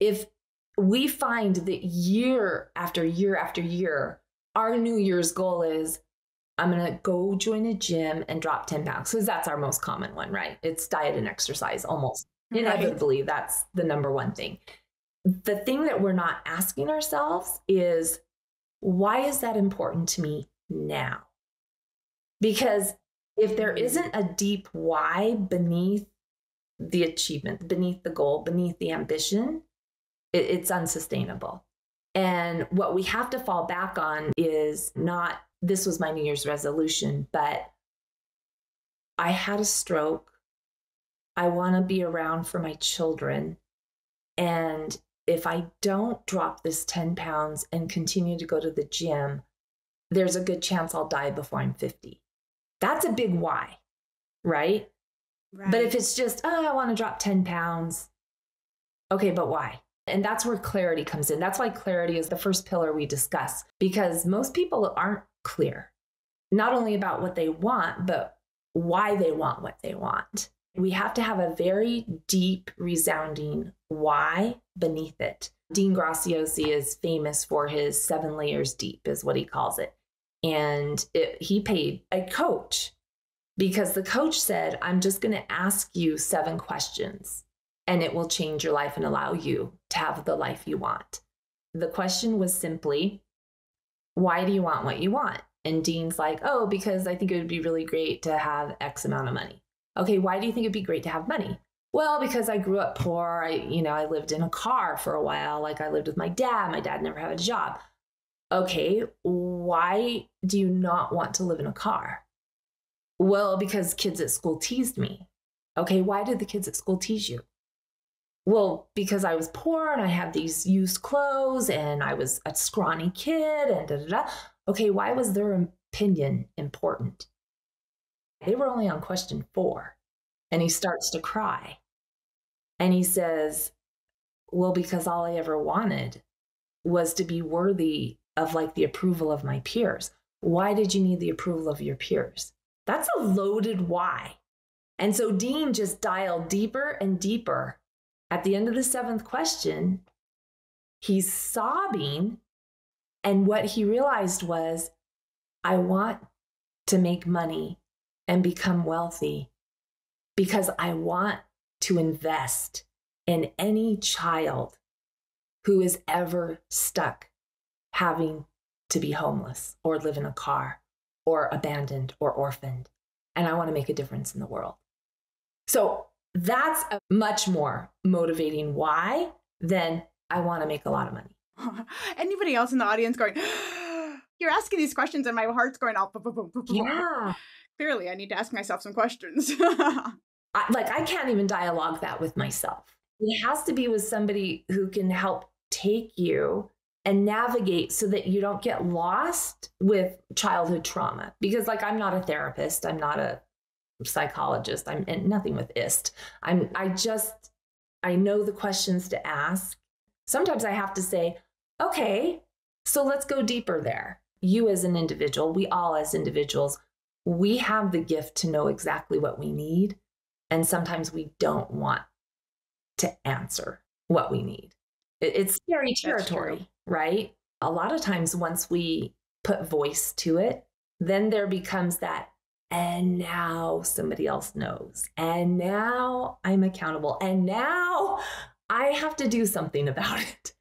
if we find that year after year after year, our New Year's goal is I'm going to go join a gym and drop 10 pounds. Because that's our most common one, right? It's diet and exercise almost. Right. Inevitably, that's the number one thing. The thing that we're not asking ourselves is why is that important to me now? Because if there mm. isn't a deep why beneath the achievement, beneath the goal, beneath the ambition, it, it's unsustainable. And what we have to fall back on is not this was my New Year's resolution, but I had a stroke. I want to be around for my children. And if I don't drop this 10 pounds and continue to go to the gym, there's a good chance I'll die before I'm 50. That's a big why, right? right. But if it's just, oh, I want to drop 10 pounds, okay, but why? And that's where clarity comes in. That's why clarity is the first pillar we discuss because most people aren't clear, not only about what they want, but why they want what they want. We have to have a very deep, resounding why beneath it. Dean Graziosi is famous for his seven layers deep, is what he calls it. And it, he paid a coach because the coach said, I'm just going to ask you seven questions and it will change your life and allow you to have the life you want. The question was simply, why do you want what you want? And Dean's like, oh, because I think it would be really great to have X amount of money. Okay, why do you think it'd be great to have money? Well, because I grew up poor. I, you know, I lived in a car for a while. Like I lived with my dad. My dad never had a job. Okay, why do you not want to live in a car? Well, because kids at school teased me. Okay, why did the kids at school tease you? Well, because I was poor and I had these used clothes and I was a scrawny kid and da da da. Okay, why was their opinion important? They were only on question four. And he starts to cry. And he says, Well, because all I ever wanted was to be worthy of like the approval of my peers. Why did you need the approval of your peers? That's a loaded why. And so Dean just dialed deeper and deeper at the end of the seventh question, he's sobbing. And what he realized was, I want to make money and become wealthy because I want to invest in any child who is ever stuck having to be homeless or live in a car or abandoned or orphaned. And I want to make a difference in the world. So that's a much more motivating why than I want to make a lot of money. Anybody else in the audience going, you're asking these questions and my heart's going off. Yeah. Clearly, I need to ask myself some questions. I, like, I can't even dialogue that with myself. It has to be with somebody who can help take you and navigate so that you don't get lost with childhood trauma. Because, like, I'm not a therapist, I'm not a psychologist. I'm and nothing with IST. I'm I just I know the questions to ask. Sometimes I have to say, okay, so let's go deeper there. You as an individual, we all as individuals, we have the gift to know exactly what we need. And sometimes we don't want to answer what we need. It's scary territory, right? A lot of times, once we put voice to it, then there becomes that and now somebody else knows. And now I'm accountable. And now I have to do something about it.